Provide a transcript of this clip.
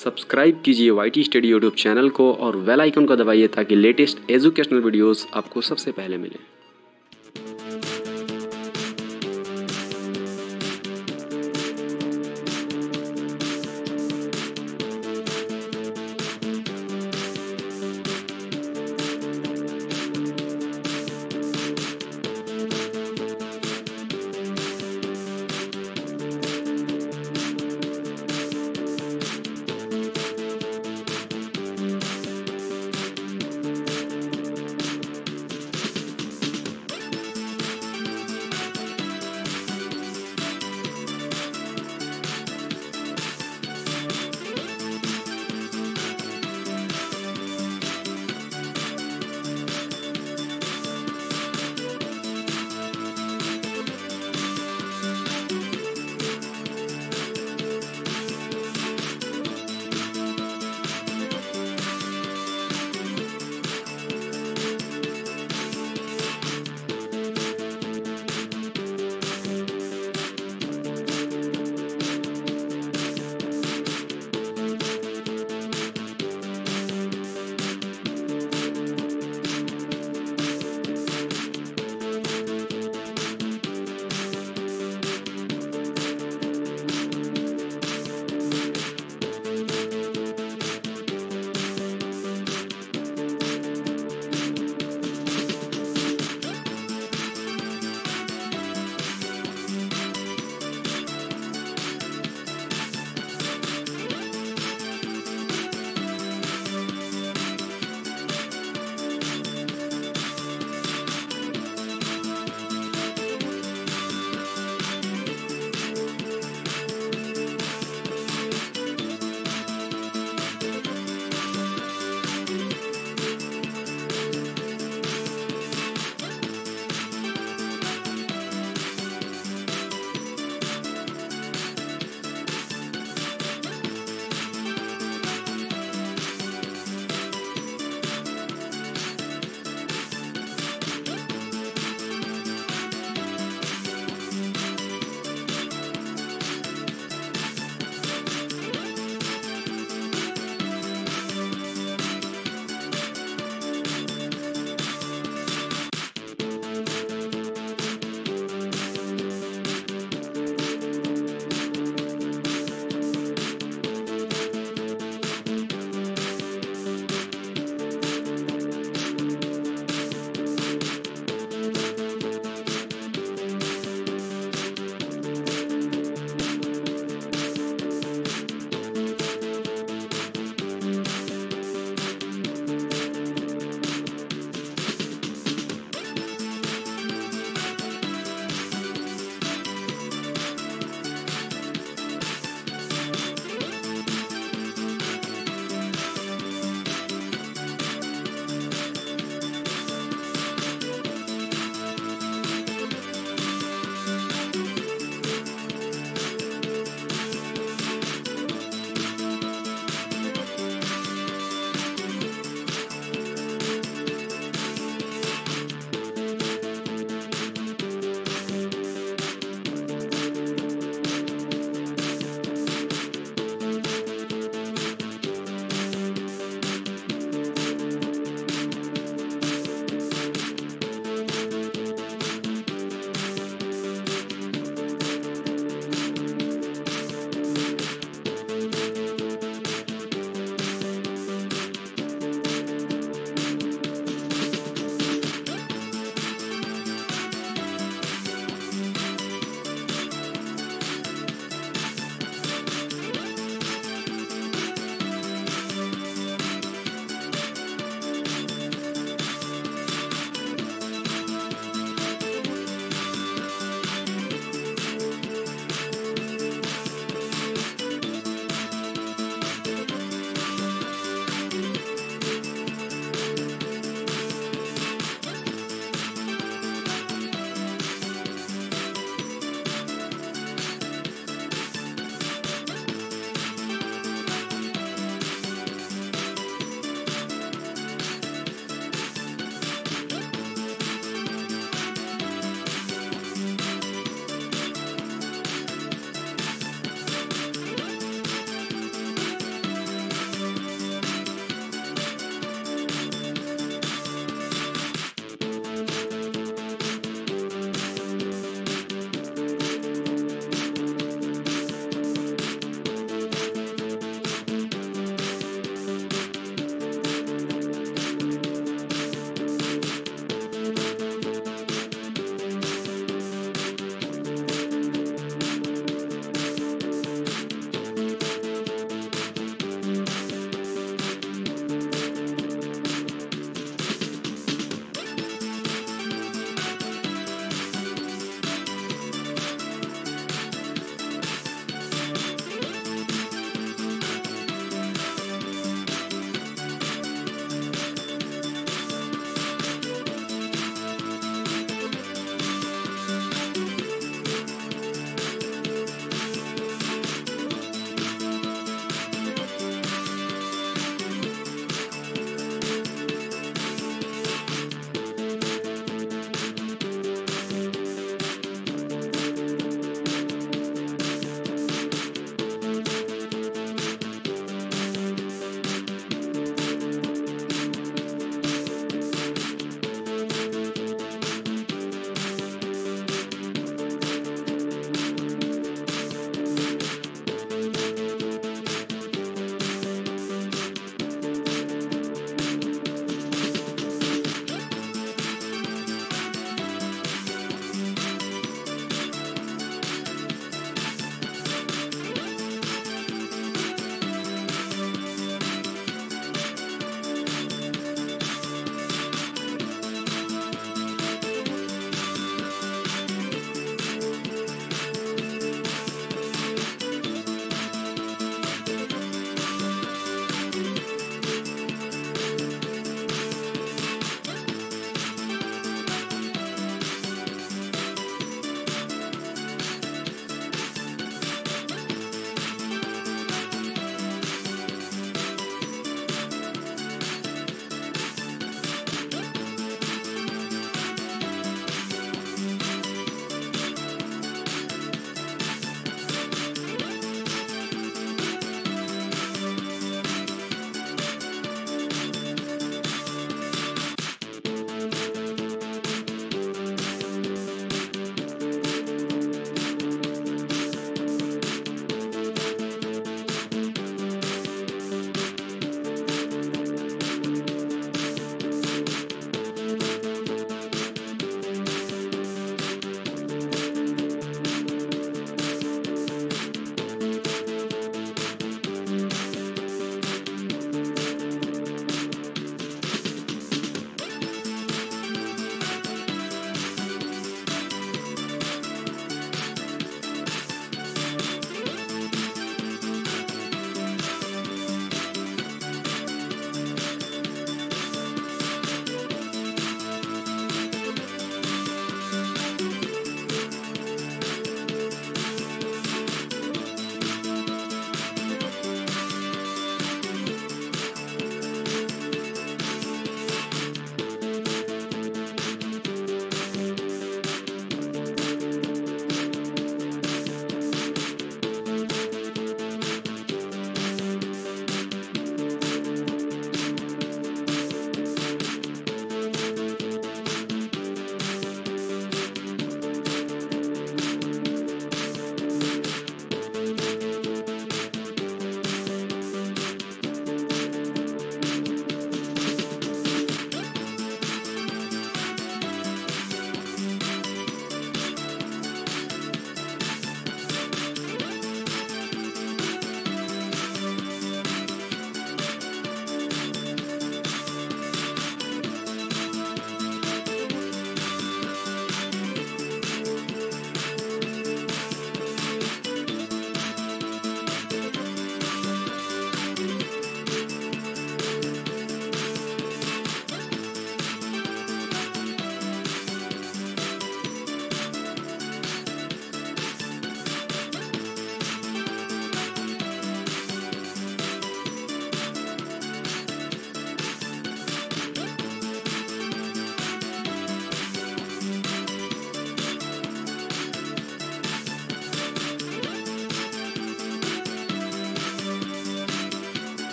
Subscribe कीजिए Y T study YouTube channel को और वेल आइकन को दबाइए ताकि लेटेस्ट एजुकेशनल वीडियोस आपको सबसे पहले मिलें।